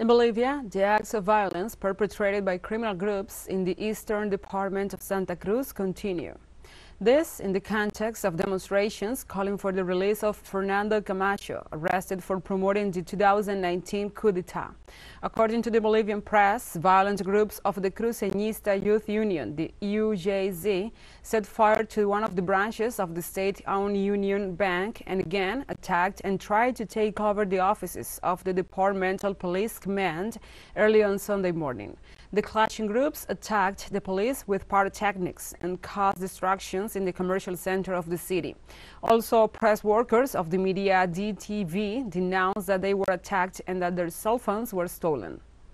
In Bolivia, the acts of violence perpetrated by criminal groups in the eastern department of Santa Cruz continue. This in the context of demonstrations calling for the release of Fernando Camacho, arrested for promoting the 2019 coup d'etat. According to the Bolivian press, violent groups of the Cruceñista Youth Union, the UJC, set fire to one of the branches of the state-owned Union Bank and again attacked and tried to take over the offices of the Departmental Police Command early on Sunday morning. The clashing groups attacked the police with pyrotechnics and caused destructions in the commercial center of the city. Also, press workers of the media DTV denounced that they were attacked and that their cell phones were stolen.